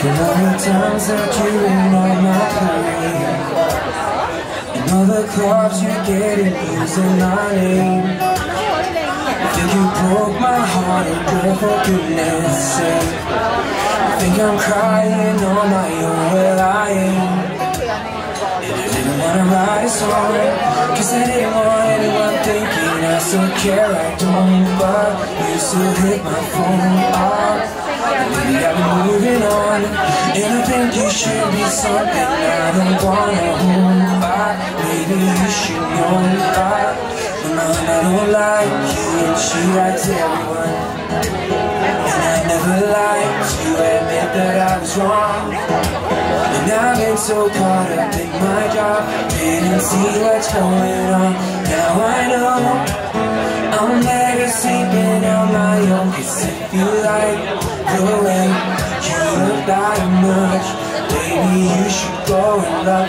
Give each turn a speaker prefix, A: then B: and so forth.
A: For all the times that you ignored my plea And all the clubs you get in using my name. I think you broke my heart and girl for goodness sake I think I'm crying on my own, well I ain't And I didn't wanna write a song Cause I didn't want anyone still care, I don't But you still hit my phone. Up Maybe I've been moving on. And I think you should be something I don't wanna hold back Maybe you should know that. Mom, I don't like you And she likes everyone. And I never liked to admit that I was wrong. And I've been so caught up in my job. Didn't see what's going on on my own. Cause if you like the way you look that much. Baby, you should go and love